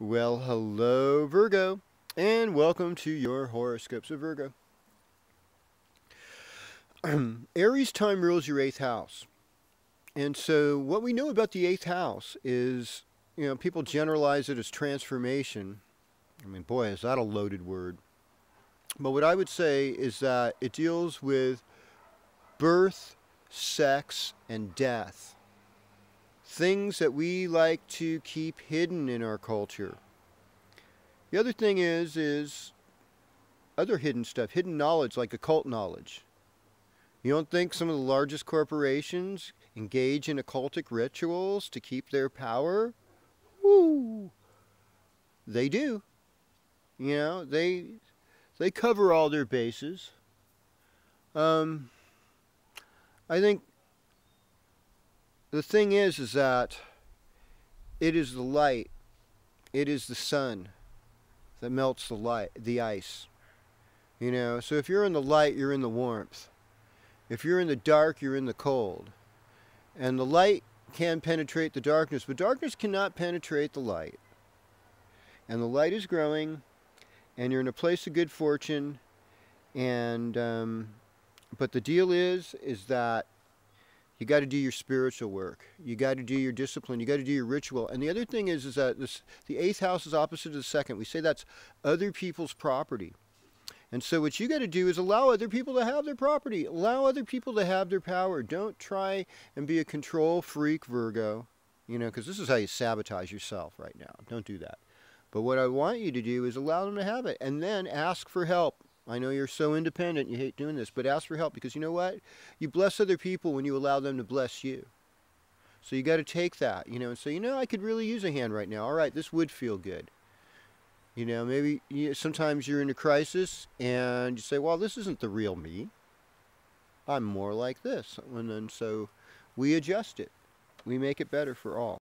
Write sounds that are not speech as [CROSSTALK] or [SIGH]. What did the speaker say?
Well, hello, Virgo, and welcome to your horoscopes of Virgo. [CLEARS THROAT] Aries time rules your eighth house. And so, what we know about the eighth house is, you know, people generalize it as transformation. I mean, boy, is that a loaded word. But what I would say is that it deals with birth, sex, and death things that we like to keep hidden in our culture. The other thing is, is other hidden stuff, hidden knowledge like occult knowledge. You don't think some of the largest corporations engage in occultic rituals to keep their power? Woo! They do. You know, they they cover all their bases. Um, I think the thing is, is that it is the light, it is the sun that melts the light, the ice. You know, so if you're in the light, you're in the warmth. If you're in the dark, you're in the cold. And the light can penetrate the darkness, but darkness cannot penetrate the light. And the light is growing, and you're in a place of good fortune. And um, but the deal is, is that you got to do your spiritual work. You got to do your discipline. You got to do your ritual. And the other thing is, is that this, the eighth house is opposite of the second. We say that's other people's property. And so what you got to do is allow other people to have their property. Allow other people to have their power. Don't try and be a control freak, Virgo. You know, because this is how you sabotage yourself right now. Don't do that. But what I want you to do is allow them to have it. And then ask for help. I know you're so independent, you hate doing this, but ask for help because you know what? You bless other people when you allow them to bless you. So you got to take that, you know, and say, you know, I could really use a hand right now. All right, this would feel good. You know, maybe you, sometimes you're in a crisis and you say, well, this isn't the real me. I'm more like this. And then so we adjust it. We make it better for all.